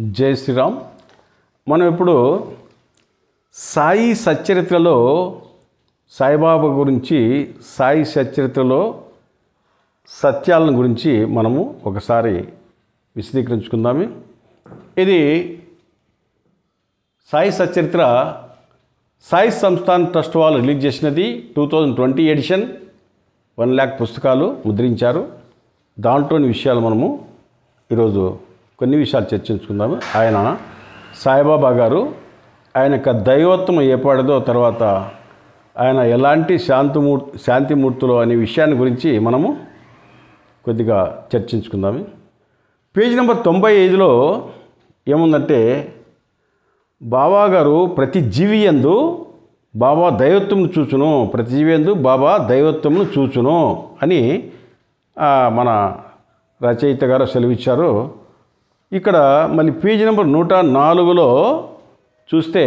జై శ్రీరామ్. మనం ఇప్పుడు సాయి సచ్చరిత్రలో సాయిబాబా గురించి సాయి సచ్చరిత్రలో సత్యాలను గురించి మనము ఒకసారి విశదీకరించుకుందాము. ఇది సాయి సచ్చరిత్ర సాయి సంస్థాన్ ట్రస్ట్ వాళ్ళు రిలీజ్ చేసినది two thousand twenty edition. One lakh పుస్తకాలు ముద్రించారు. దాంట్లోని విషయాలు మనము ఈరోజు కొన్ని విషయాలు చర్చించుకుందాము. ఆయన సాయిబాబా గారు ఆయన యొక్క దైవత్వం ఏర్పడదో తర్వాత ఆయన ఎలాంటి శాంతిమూర్ శాంతిమూర్తులు అనే విషయాన్ని గురించి మనము కొద్దిగా చర్చించుకుందాము. పేజీ నెంబర్ తొంభై ఐదులో ఏముందంటే బాబా గారు ప్రతి జీవి ఎందు బాబా దైవత్వమును చూచును ప్రతి జీవి ఎందు బాబా దైవత్వమును చూచును అని మన రచయిత గారు సెలవిచ్చారు. ఇక్కడ మళ్ళీ పేజీ నెంబర్ నూట నాలుగులో చూస్తే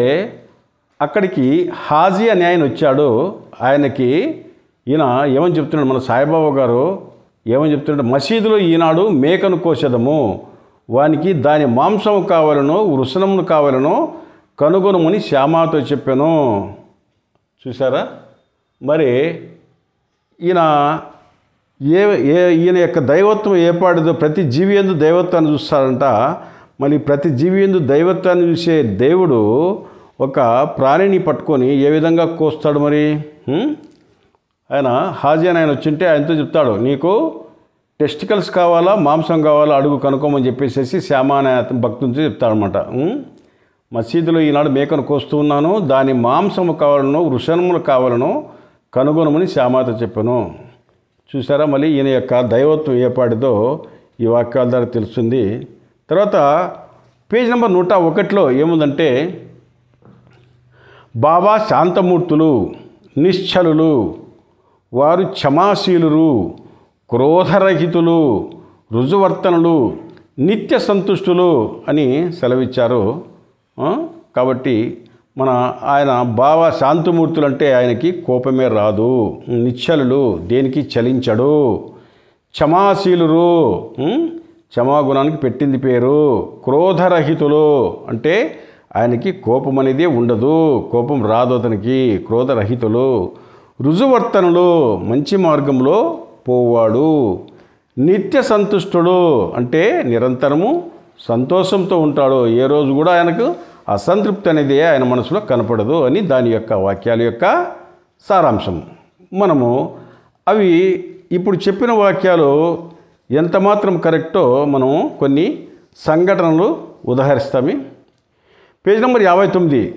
అక్కడికి హాజీ అని ఆయన వచ్చాడు. ఆయనకి ఈయన ఏమని చెప్తున్నాడు? మన సాయిబాబా గారు ఏమని చెప్తున్నాడు? మసీదులో ఈనాడు మేకను కోసెదము. వానికి దాని మాంసం కావాలను వృషణమును కావాలను కనుగొనమని శ్యామాతో చెప్పాను. చూసారా మరి ఈయన ఏ ఏ ఈయన యొక్క దైవత్వం ఏర్పాటుదో ప్రతి జీవి ఎందు దైవత్వాన్ని చూస్తారంట. మళ్ళీ ప్రతి జీవి ఎందు దైవత్వాన్ని చూసే దేవుడు ఒక ప్రాణిని పట్టుకొని ఏ విధంగా కోస్తాడు మరి? ఆయన హాజీ అని ఆయన వచ్చింటే ఆయనతో చెప్తాడు నీకు టెస్టికల్స్ కావాలా మాంసం కావాలా అడుగు కనుక్కోమని చెప్పేసి శ్యామ అనే అతని భక్తునితో చెప్తాడనమాట మసీదులో ఈనాడు మేకను కోస్తూ ఉన్నాను దాని మాంసము కావాలను వృషణములు కావాలను కనుగొనమని శ్యామాతో చెప్పాను. చూసారా మళ్ళీ ఈయన యొక్క దైవత్వం ఏపాటిదో ఈ వాక్యాల ద్వారా తెలుస్తుంది. తర్వాత పేజ్ నెంబర్ నూట ఒకటిలో ఏముందంటే బాబా శాంతమూర్తులు నిశ్చలులు వారు క్షమాశీలురు క్రోధరహితులు రుజువర్తనులు నిత్య సంతుష్టులు అని సెలవిచ్చారు. కాబట్టి మన ఆయన భావ శాంతిమూర్తులు అంటే ఆయనకి కోపమే రాదు. నిశ్చలులు దేనికి చలించడు? క్షమాశీలురు క్షమాగుణానికి పెట్టింది పేరు. క్రోధరహితులు అంటే ఆయనకి కోపం అనేది ఉండదు. కోపం రాదు అతనికి. క్రోధరహితులు. రుజువర్తనులు మంచి మార్గంలో పోవాడు. నిత్య సంతుష్టుడు అంటే నిరంతరము సంతోషంతో ఉంటాడు. ఏ రోజు కూడా ఆయనకు అసంతృప్తి అనేది ఆయన మనసులో కనపడదు అని దాని యొక్క వాక్యాల యొక్క సారాంశం. మనము అవి ఇప్పుడు చెప్పిన వాక్యాలు ఎంత మాత్రం కరెక్టో మనం కొన్ని సంఘటనలు ఉదాహరిస్తాము. పేజ్ నెంబర్ యాభై తొమ్మిది.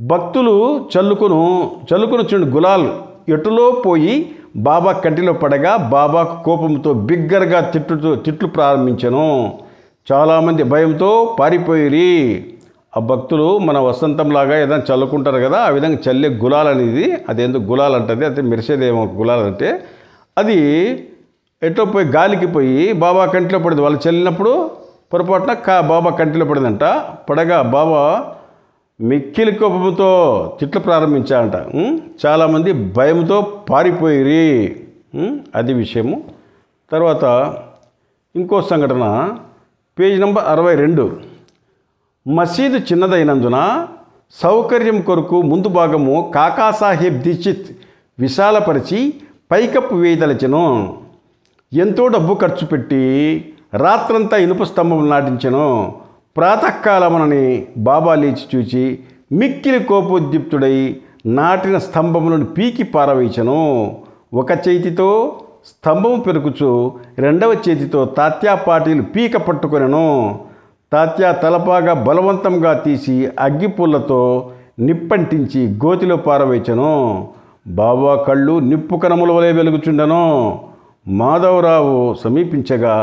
భక్తులు చల్లుకును చల్లుకును చిన్న గులాల్ ఎటులో పోయి బాబా కంటిలో పడగా బాబాకు కోపంతో బిగ్గరగా తిట్టుతూ తిట్లు ప్రారంభించను. చాలామంది భయంతో పారిపోయిరి. ఆ భక్తులు మన వసంతంలాగా ఏదైనా చల్లుకుంటారు కదా ఆ విధంగా చల్లే గులాల్ అనేది అది ఎందుకు గులాల్ అంటది అయితే మెరిసేదేమో గులాల్ అంటే అది ఎట్లా పోయి గాలికి పోయి బాబా కంటిలో పడింది. వాళ్ళు చల్లినప్పుడు పొరపాటున కా బాబా కంటిలో పడిందంట పడగా బాబా మిక్కిలి కోపంతో తిట్లు ప్రారంభించారంట. చాలామంది భయంతో పారిపోయిరి. అది విషయము. తర్వాత ఇంకో సంఘటన పేజ్ నెంబర్ అరవై రెండు. మసీదు చిన్నదైనందున సౌకర్యం కొరకు ముందు భాగము కాకాసాహెబ్ దీక్షిత్ విశాలపరిచి పైకప్పు వేయదలచెను. ఎంతో డబ్బు ఖర్చు పెట్టి రాత్రంతా ఇనుప స్తంభం నాటించెను. ప్రాతకాలమునని బాబా లేచి చూచి మిక్కిలి కోపోద్యుక్తుడై నాటిన స్తంభములను పీకి పారవేచను ఒక చేతితో స్తంభము పెరుకుచు రెండవ చేతితో తాత్యా పాటీలు పీక పట్టుకొనెను. తాత్యా తలపాగా బలవంతంగా తీసి అగ్గిపుల్లతో నిప్పంటించి గోతిలో పారవేచను బాబా కళ్ళు నిప్పు కణముల వలె వెలుగుచుండెను. మాధవరావు సమీపించగా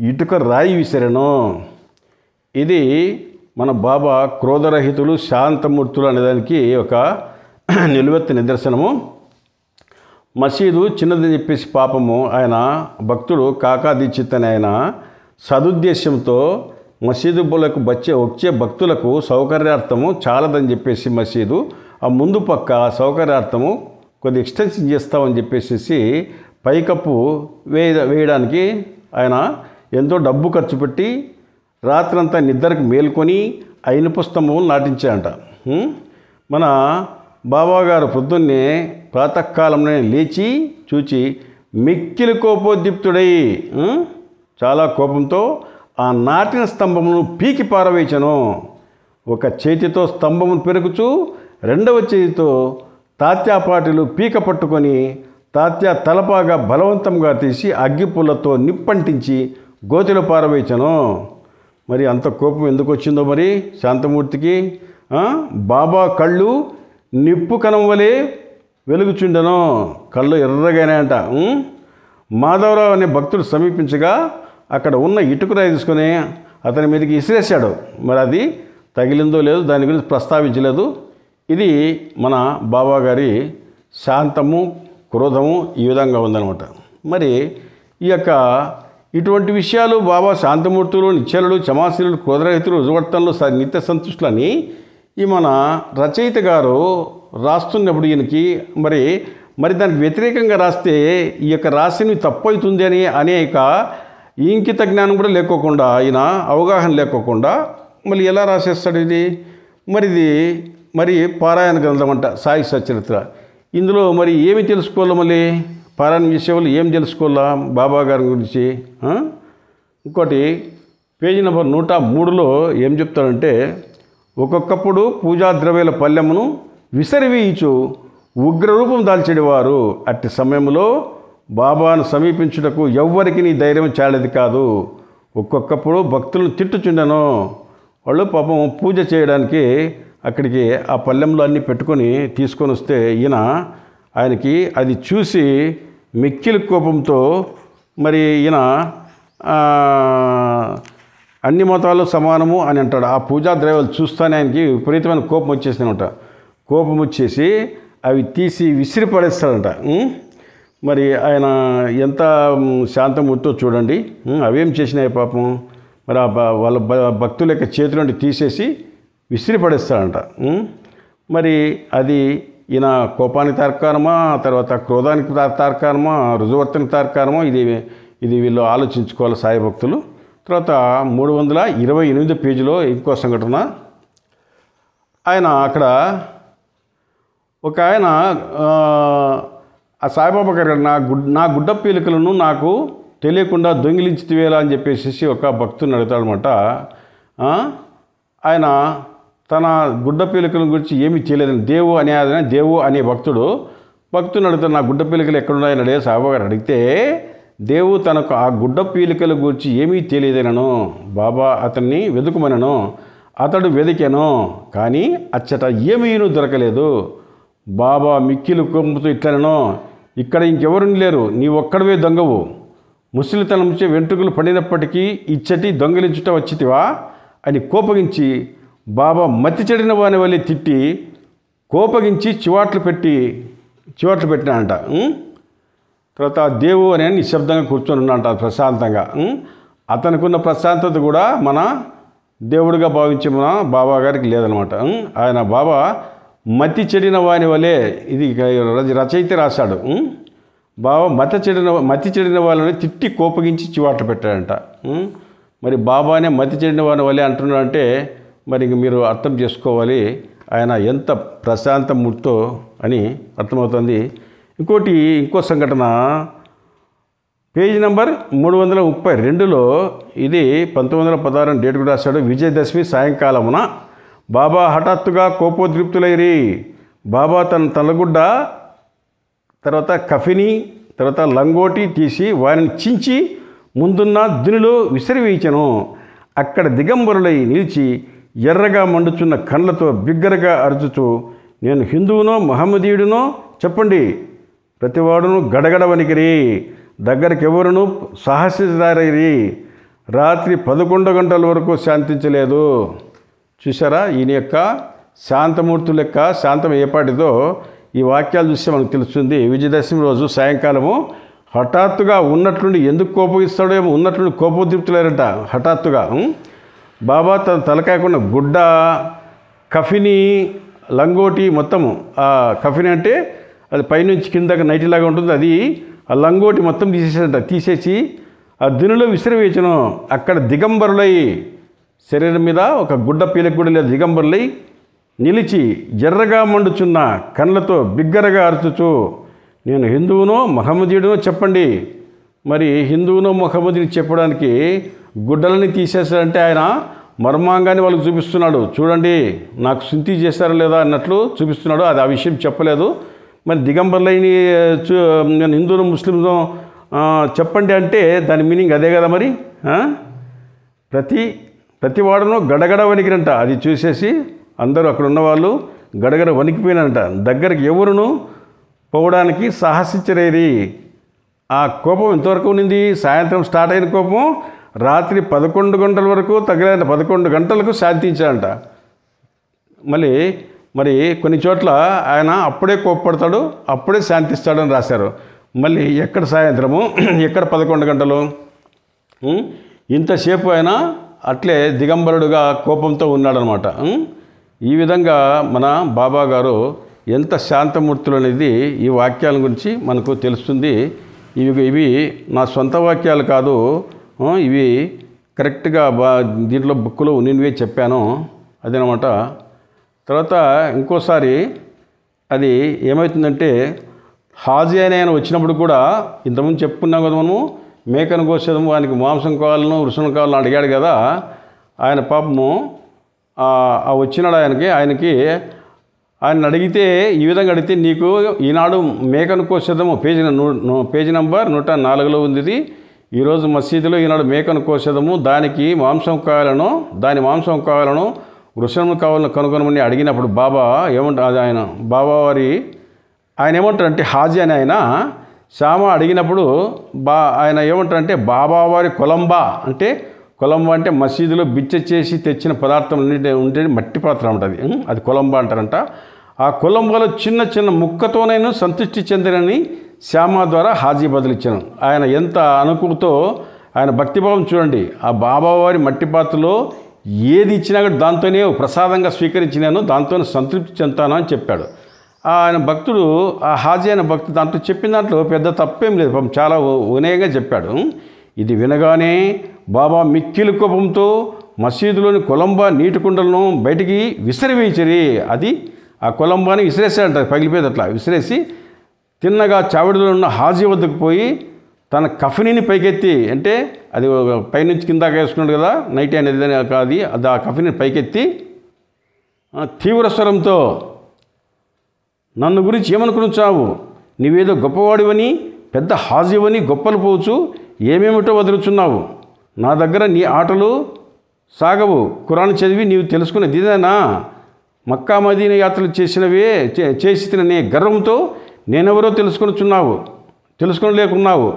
ఇటుక రాయి విసిరెను. ఇది మన బాబా క్రోధరహితులు శాంతమూర్తులు అనేదానికి ఒక నిలువెత్తి నిదర్శనము. మసీదు చిన్నదని చెప్పేసి పాపము. ఆయన భక్తుడు కాకా దీక్షిత్ అని ఆయన సదుద్దేశంతో మసీదు బులకు వచ్చే వచ్చే భక్తులకు సౌకర్యార్థము చాలదని చెప్పేసి మసీదు. ఆ ముందు పక్క సౌకర్యార్థము కొద్ది ఎక్స్టెన్షన్ చేస్తామని చెప్పేసి పైకప్పు వేయ వేయడానికి ఆయన ఎంతో డబ్బు ఖర్చు పెట్టి రాత్రంతా నిద్రకు మేల్కొని అయినపు స్తంభం నాటించాడంట. మన బాబాగారు పొద్దున్నే ప్రాతకాలంలో లేచి చూచి మిక్కిలి కోపోద్దీప్తుడై చాలా కోపంతో ఆ నాటిన స్తంభమును పీకి పారవేచను ఒక చేతితో స్తంభమును పెరుగుచు రెండవ చేతితో తాత్యాపాటిలు పీక పట్టుకొని తాత్య తలపాగా బలవంతంగా తీసి అగ్గిపుల్లతో నిప్పంటించి గోతిలో పారవేచను మరి అంత కోపం ఎందుకు వచ్చిందో మరి శాంతమూర్తికి? బాబా కళ్ళు నిప్పు కణం వలె వెలుగుచుండెను. కళ్ళు ఎర్రగానే అంట మాధవరావు అనే భక్తుడు సమీపించగా అక్కడ ఉన్న ఇటుకరాయి తీసుకుని అతని మీదకి ఇసిరేశాడు. మరి అది తగిలిందో లేదో దాని గురించి ప్రస్తావించలేదు. ఇది మన బాబా గారి శాంతము క్రోధము ఈ విధంగా ఉందనమాట మరి ఈ యొక్క ఇటువంటి విషయాలు బాబా శాంతమూర్తులు నిశ్చలుడు క్షమాశీలుడు క్రోధరహితులు రుజువర్తనలు స- నిత్య సంతుష్టులని ఈ మన రచయిత గారు రాస్తున్నప్పుడు ఈయనకి మరి మరి దానికి వ్యతిరేకంగా రాస్తే ఈ యొక్క రాశిని తప్పవుతుంది అని అనేక ఇంకిత జ్ఞానం కూడా లేకోకుండా ఆయన అవగాహన లేకోకుండా మళ్ళీ ఎలా రాసేస్తాడు ఇది? మరి ఇది మరి పారాయణ గ్రంథం అంట సాయి సచరిత్ర ఇందులో మరి ఏమి తెలుసుకోవాలి మళ్ళీ? పారాయణ చేసేవాళ్ళు ఏం తెలుసుకోవాలా బాబా గారి గురించి? ఇంకోటి పేజీ నెంబర్ నూట మూడులో ఏం చెప్తాడంటే ఒక్కొక్కప్పుడు పూజా ద్రవ్యాల పల్లెమును విసరివేయిచు ఉగ్రరూపం దాల్చేవారు. అట్టి సమయంలో బాబాను సమీపించుటకు ఎవ్వరికి నీ ధైర్యం చాలది కాదు. ఒక్కొక్కప్పుడు భక్తులను తిట్టుచుండెను వాళ్ళు పాపం పూజ చేయడానికి అక్కడికి ఆ పల్లెంలో అన్నీ పెట్టుకొని తీసుకొని వస్తే ఈయన ఆయనకి అది చూసి మిక్కిలి కోపంతో మరి ఈయన అన్ని మతాలు సమానము అని అంటాడు. ఆ పూజా ద్రవ్యాలు చూస్తానే ఆయనకి విపరీతమైన కోపం వచ్చేసిందనమాట. కోపం వచ్చేసి అవి తీసి విసిరిపడేస్తాడంట. మరి ఆయన ఎంత శాంతం శాంతమూర్తో చూడండి. అవేం చేసినాయి పాపం? మరి ఆ వాళ్ళ భక్తుల యొక్క చేతుల నుండి తీసేసి విసిరిపడేస్తాడంట. మరి అది ఈయన కోపానికి తార్కారమా తర్వాత క్రోధానికి తార్- తార్కారమా రుజువర్తనకి తార్కారమా ఇది ఇది వీళ్ళు ఆలోచించుకోవాలి సాయి భక్తులు. తర్వాత మూడు వందల ఇరవై ఎనిమిది పేజీలో ఇంకో సంఘటన. ఆయన అక్కడ ఒక ఆయన ఆ, సాయిబాబా గారు నా గుడ్ నా గుడ్డ పీలికలను నాకు తెలియకుండా దొంగిలించితివేలా అని చెప్పేసి ఒక భక్తుని అడుగుతాడనమాట ఆయన తన గుడ్డ పీలికల గురించి ఏమీ చేయలేదని దేవు అనే ఆయన దేవు అనే భక్తుడు భక్తుని అడుగుతాడు నా గుడ్డ పీలికలు ఎక్కడున్నాయని అడిగే సాయిబాబా గారు అడిగితే దేవు తనకు ఆ గుడ్డ పీలికల గురించి ఏమీ తెలియదనను బాబా అతన్ని వెతుకుమనను అతడు వెదికాను. కానీ అచ్చట ఏమీను దొరకలేదు. బాబా మిక్కిలు కొమ్ముతో ఇట్లనో ఇక్కడ ఇంకెవరు లేరు నీ ఒక్కడవే దొంగవు. ముసలితనంచే వెంట్రుకలు పడినప్పటికీ ఇచ్చటి దొంగిలించుట వచ్చితివా? అని కోపగించి బాబా మతి చెడిన వాని వల్ల తిట్టి కోపగించి చివాట్లు పెట్టి చివాట్లు పెట్టినానంట తర్వాత దేవు అనే నిశ్శబ్దంగా కూర్చొని ఉన్నాడంట ప్రశాంతంగా. అతనికున్న అతనికి ఉన్న ప్రశాంతత కూడా మన దేవుడిగా భావించే మన బాబా గారికి లేదనమాట ఆయన బాబా మతి చెడిన వాని వలె ఇది రచ- రచయిత రాశాడు బాబా మత చెడిన మతి చెడిన వాళ్ళని తిట్టి కోపగించి చివాట్లు పెట్టాడంట మరి బాబానే మతి చెడిన వాని వలె అంటున్నాడంటే మరి ఇంక మీరు అర్థం చేసుకోవాలి ఆయన ఎంత ప్రశాంత మూర్తో అని అర్థమవుతుంది. ఇంకోటి ఇంకో సంఘటన పేజీ నెంబర్ మూడు వందల ముప్పై రెండులో ఇది పంతొమ్మిది వందల పదహారు డేట్ కూడా రాశాడు విజయదశమి సాయంకాలమున. బాబా హఠాత్తుగా కోపోద్రిప్తులైరి. బాబా తన తలగుడ్డ తర్వాత కఫిని తర్వాత లంగోటి తీసి వారిని చించి ముందున్న దునిలో విసిరివేయించను అక్కడ దిగంబరులై నిలిచి ఎర్రగా మండుచున్న కండ్లతో బిగ్గరగా అరుచుచు నేను హిందువునో మహమ్మదీయుడునో చెప్పండి. ప్రతివాడును గడగడ వణికిరి దగ్గరికి ఎవరును సాహసించారైరి రాత్రి పదకొండు గంటల వరకు శాంతించలేదు. చూసారా ఈయన యొక్క శాంతమూర్తుల యొక్క శాంతం ఏపాటిదో ఈ వాక్యాలు చూస్తే మనకు తెలుస్తుంది. విజయదశమి రోజు సాయంకాలము హఠాత్తుగా ఉన్నట్లుండి ఎందుకు కోపగిస్తాడేమో ఉన్నట్లుండి కోపోద్రిప్తులేరంట హఠాత్తుగా బాబా తన తలకాయకుండా గుడ్డ కఫిని లంగోటి మొత్తము ఆ కఫిని అంటే అది పైనుంచి కిందకి నైటిలాగా ఉంటుంది. అది ఆ లంగోటి మొత్తం తీసేసాడంట తీసేసి ఆ దినులో విసిరివేచను అక్కడ దిగంబరులై శరీరం మీద ఒక గుడ్డ పీలకు లేదా. దిగంబరులై నిలిచి జర్రగా మండుచున్న కళ్ళతో బిగ్గరగా అరుచుచు నేను హిందువునో మహమ్మదీయుడునో చెప్పండి. మరి హిందువునో మహమ్మదీని చెప్పడానికి గుడ్డలని తీసేశారంటే ఆయన మర్మాంగాన్ని వాళ్ళకి చూపిస్తున్నాడు. చూడండి నాకు శుద్ధి చేశారా లేదా అన్నట్లు చూపిస్తున్నాడు. అది ఆ విషయం చెప్పలేదు. మరి దిగంబర్లైని చూ నేను హిందువును ముస్లింను చెప్పండి అంటే దాని మీనింగ్ అదే కదా మరి? ప్రతి ప్రతి వాడును గడగడ వణికినంట అది చూసేసి అందరూ అక్కడ ఉన్నవాళ్ళు గడగడ వణికిపోయినంట. దగ్గరికి ఎవరును పోవడానికి సాహసించరేరి ఆ కోపం ఎంతవరకు ఉన్నింది? సాయంత్రం స్టార్ట్ అయిన కోపం రాత్రి పదకొండు గంటల వరకు తగిన పదకొండు గంటలకు శాంతించాడంట. మళ్ళీ మరి కొన్ని చోట్ల ఆయన అప్పుడే కోప్పడతాడు అప్పుడే శాంతిస్తాడని రాశారు. మళ్ళీ ఎక్కడ సాయంత్రము? ఎక్కడ పదకొండు గంటలు? ఇంతసేపు ఆయన అట్లే దిగంబరుడుగా కోపంతో ఉన్నాడనమాట. ఈ విధంగా మన బాబా గారు ఎంత శాంతమూర్తులు అనేది ఈ వాక్యాల గురించి మనకు తెలుస్తుంది. ఇవి ఇవి నా సొంత వాక్యాలు కాదు. ఇవి కరెక్ట్గా బా దీంట్లో బుక్లో ఉన్నినవే చెప్పాను. అదనమాట. తర్వాత ఇంకోసారి అది ఏమవుతుందంటే హాజీ అని ఆయన వచ్చినప్పుడు కూడా ఇంతకుముందు చెప్పుకున్నాం కదా మనము మేకను కోసేదము ఆయనకి మాంసం కావాలను వృషణం కావాలని అడిగాడు కదా ఆయన పాపము ఆ వచ్చినాడు ఆయనకి ఆయనకి ఆయన అడిగితే ఈ విధంగా అడిగితే నీకు ఈనాడు మేకను కోసేదము పేజీ నూ- పేజీ నెంబర్ నూట నాలుగులో ఉంది ఇది ఈరోజు మసీదులో ఈనాడు మేకను కోసేదము దానికి మాంసం కావాలను దాని మాంసం కావాలను వృషణం కావాలని కనుగొనమని అడిగినప్పుడు బాబా ఏమంటారు అది ఆయన బాబా వారి ఆయన ఏమంటారంటే హాజీ అని ఆయన శ్యామ అడిగినప్పుడు బా ఆయన ఏమంటారంటే బాబావారి కొలంబా అంటే కొలంబా అంటే మసీదులో బిచ్చ చేసి తెచ్చిన పదార్థం అన్నిటి ఉంటే మట్టి పాత్ర ఉంటుంది అది కొలంబా అంటారంట. ఆ కొలంబాలో చిన్న చిన్న ముక్కతోనైనా సంతృష్టి చెందినని శ్యామ ద్వారా హాజీ బదులిచ్చాను ఆయన ఎంత అనుకుతో ఆయన భక్తిభావం చూడండి ఆ బాబావారి మట్టి పాత్రలో ఏది ఇచ్చినా కూడా దాంతోనే ప్రసాదంగా స్వీకరించినాను దాంతో సంతృప్తి చెందుతాను అని చెప్పాడు. ఆయన భక్తుడు ఆ హాజీ అయిన భక్తుడు దాంట్లో చెప్పిన దాంట్లో పెద్ద తప్పేం లేదు. పాపం చాలా వినయంగా చెప్పాడు. ఇది వినగానే బాబా మిక్కిలి కోపంతో మసీదులోని కొలంబా నీటి కుండలను బయటికి విసిరివేయించరి. అది ఆ కొలంబాని విసిరేసాడంట పగిలిపోయేది అట్లా విసిరేసి తిన్నగా చావిడిలో ఉన్న హాజీ వద్దకు పోయి తన కఫినిని పైకెత్తి అంటే అది ఒక పైనుంచి కిందాక వేసుకున్నాడు కదా నైట్ అనేది అది అది ఆ కఫిని పైకెత్తి తీవ్ర స్వరంతో నన్ను గురించి ఏమనుకునిచ్చావు నీవేదో గొప్పవాడివని పెద్ద హాజీవని గొప్పలు పోచు ఏమేమిటో వదులుచున్నావు? నా దగ్గర నీ ఆటలు సాగవు. కురాన్ చదివి నీవు తెలుసుకునేది ఇదేనా మక్కా మదీన యాత్రలు చేసినవే చే- చేసి నీ గర్వంతో నేనెవరో తెలుసుకొని లేకున్నావు?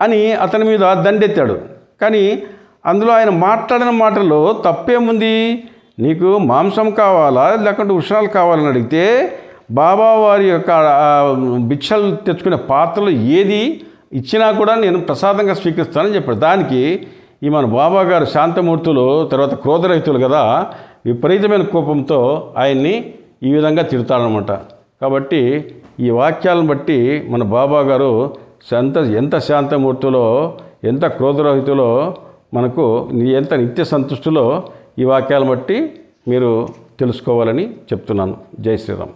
అని అతని మీద దండెత్తాడు. కానీ అందులో ఆయన మాట్లాడిన మాటల్లో తప్పేముంది? నీకు మాంసం కావాలా? లేకుంటే ఉషాలు కావాలని అడిగితే బాబా వారి యొక్క భిక్షలు తెచ్చుకునే పాత్రలు ఏది ఇచ్చినా కూడా నేను ప్రసాదంగా స్వీకరిస్తానని చెప్పాడు. దానికి ఈ మన బాబా గారు శాంతమూర్తులు తర్వాత క్రోధరహితులు కదా విపరీతమైన కోపంతో ఆయన్ని ఈ విధంగా తిడతాడనమాట కాబట్టి ఈ వాక్యాలను బట్టి మన బాబా గారు ఎంత ఎంత శాంతమూర్తులో ఎంత క్రోధరహితులో మనకు ఎంత నిత్య సంతుష్టిలో ఈ వాక్యాలను బట్టి మీరు తెలుసుకోవాలని చెప్తున్నాను. జై శ్రీరామ్.